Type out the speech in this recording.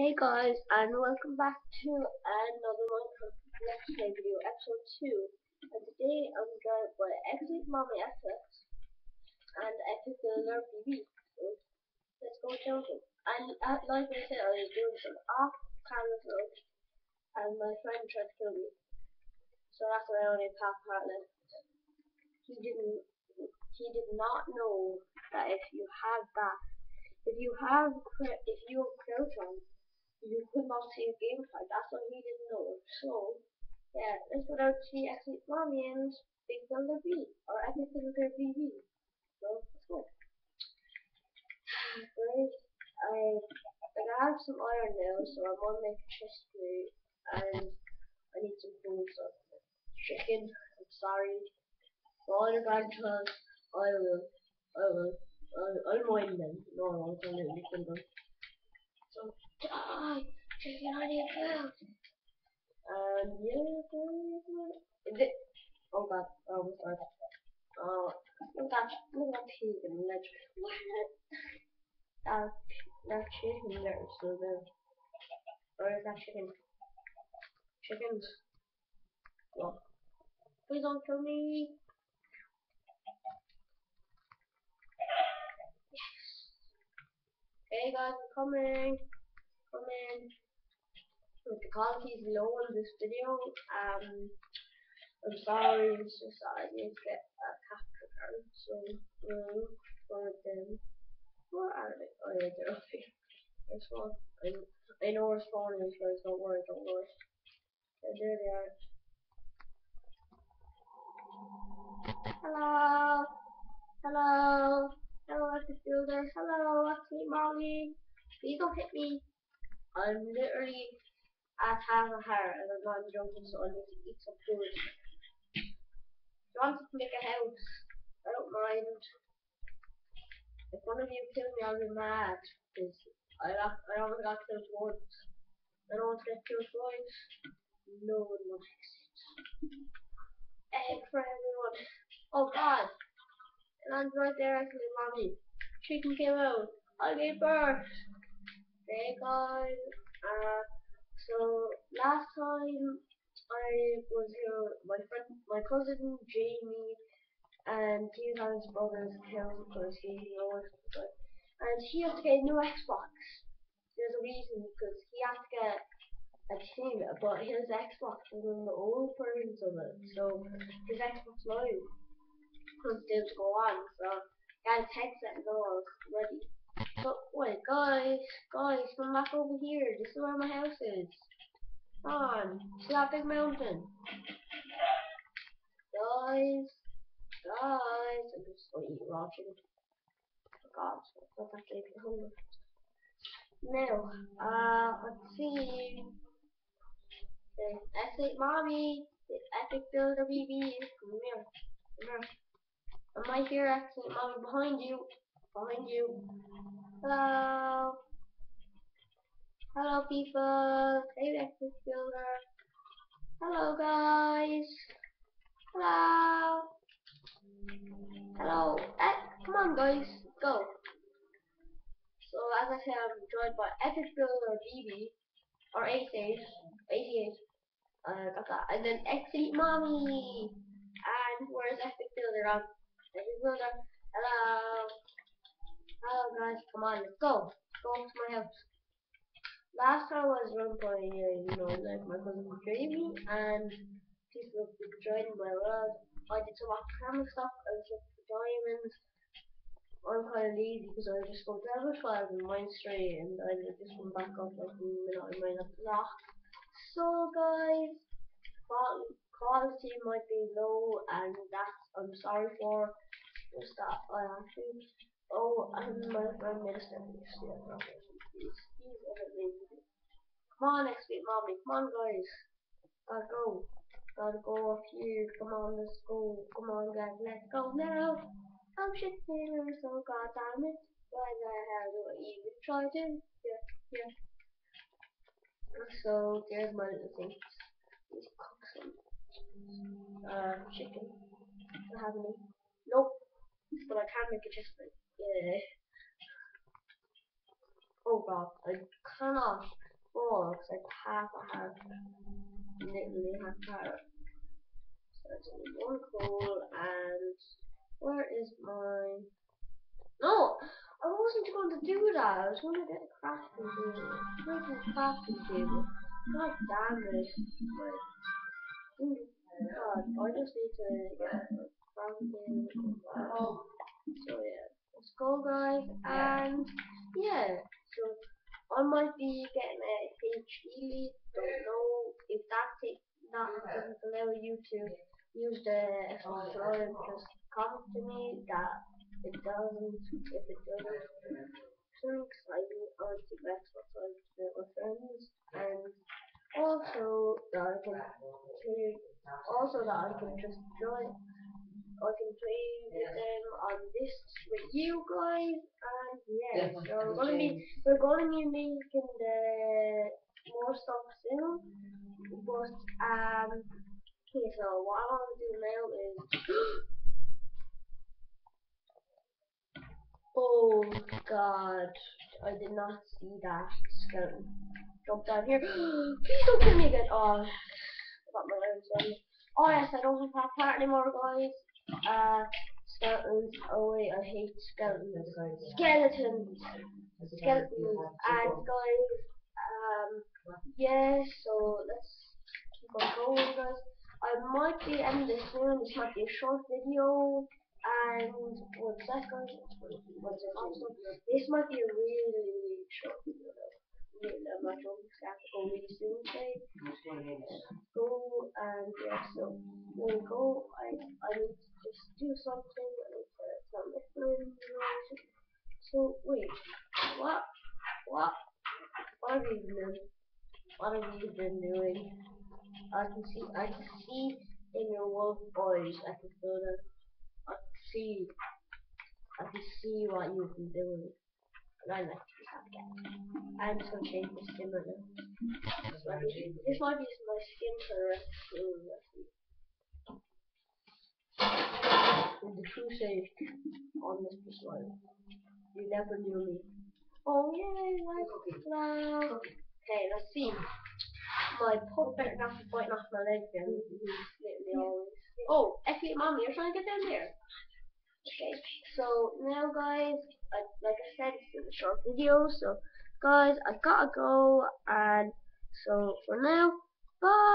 Hey guys, and welcome back to another Minecraft Let's Play video, episode 2. And today I'm joined by Exit Mommy FX and Epic Builder BB. So let's go jumping. And uh, like I said, I was doing some off camera vlogs, and my friend tried to kill me. So that's why I only half part left. He didn't, he did not know that if you have that, if you have, if you crouch on you could not see a gameplay. That's what he didn't know. So, yeah, let's put out see Exit and Big Builder B, or Epic Builder BB. So, let's go. First, I, like, I have some iron now, so I'm gonna make a chest plate, and I need some food, so chicken, I'm sorry. For all the grandchildren, I will, I will, I'll, I'll mind them. No, I won't, I'll them. So, die! It on your cloud! Yeah? Oh god, oh, sorry. Oh, look at, look at chicken, let's, that, that chicken there, so there. Where is that chicken? Chickens. Well, please don't kill me. Yes. Hey guys, I'm coming. Coming. With the quality is low on this video. Um, I'm sorry, it's just I to get a capture card. So, um, one of them. Where are they? Oh yeah, they're up here. There's one. I, I know where spawn is, guys. Don't worry, don't worry. Yeah, there they are. Hello. Hello. Hello, Epic Builder. Hello, actually, mommy. Please don't hit me. I'm literally at half a heart and I'm not joking, so I need to eat some food. Do you want to make a house? I don't mind. If one of you kill me, I'll be mad. Because I, I only got killed once. I don't want to get killed twice. No one likes it. Egg for everyone. Oh god. And I'm right there actually, mommy. Chicken came out. I gave birth. Hey guys. Uh, so last time I was here, my friend, my cousin Jamie, and he had his brother's killed because he knows. And he has to get a new Xbox. There's a reason because he has to get a thing, but his Xbox is on the old versions of it. So his Xbox Live positives go on. So guys, headset and ready. So wait, guys, guys, come back over here. This is where my house is. Come on, see that big mountain? Guys, guys, I'm just gonna eat raw chicken. Oh God, that's actually hungry. Now, uh, let's see. The S8 Mommy, the Epic Builder BB, come here, come here. I here actually? Mommy, behind you. Behind you. Hello. Hello, people. Hey, Nexus Builder. Hello, guys. Hello. Hello. Eh, come on, guys. Go. So, as I said, I'm joined by Epic Builder BB, or 88. 88. Uh, that. And then Exit Mommy. And where's Epic Builder? I'm Hello. Hello guys, come on, let's go. Go to my house. Last time I was run by, uh, you know, like my cousin Jamie, and people joined my world. I did some off camera stuff, I was looking for diamonds. I'm kind of lazy because I just go to files and mine straight, and I just come back up like a minute, I might have block. So guys, quality might be low, and that's I'm sorry for just that I actually oh I'm my friend minister please he's amazing. Come on next week mommy, come on guys. Gotta go. Gotta go up here. Come on, let's go. Come on guys, let's go now. I'm shitting so god it. Why the hell do I even try to? Yeah, yeah. So there's my little thing. Let's cook some uh chicken. I have any? Nope. But I can make a plate. Yeah. Oh god, I cannot small because like half a heart. Literally a heart. So it's only one coal and where is my No! I wasn't going to do that. I was going to get a crafting table. Where's my crafting table? God damn it. Like, oh God, I just need to get a crafting table. Oh. So yeah, let's guys. And yeah, so I might be getting a HD. Don't know if that not doesn't allow you to use the subscribe. Just comment to me that it doesn't. If it doesn't, thanks. I I keep Xbox Live with my friends and also that I can also that I can just join I can play with them on this with you guys and yeah, so we're gonna be we're gonna be making the more stuff soon. But um okay so what I wanna do now is Oh god I did not see that skeleton jump down here. Please don't kill me again. Oh I got my arms on. Oh yes, I don't have that part anymore guys. Uh, skeletons. Oh wait, I hate skeletons. Skeletons. Skeletons. And guys, um, yeah. So let's keep on going, guys. I might be ending this soon. This might be a short video. And one second. One second. This might be a really, really short video. I'm not sure if I have to really soon today. Go and yeah, so there we go. I I need to just do something and tell my friends. So wait, what? What? What have you been? What have you been doing? I can see. I can see in your wolf eyes. I can feel that. I can see. I can see what you've been doing. And I like to have cat. I'm just gonna change the simmer now. This might be, this might be my skin for the rest of the with the crusade on this slide. You never knew me. Oh yay, let's. Okay, let's see. My pup better not be biting off my leg always. Oh, actually, mommy, you're trying to get down there. Okay, so now guys, I, like I said, this is a short video, so guys, I gotta go, and so for now, bye!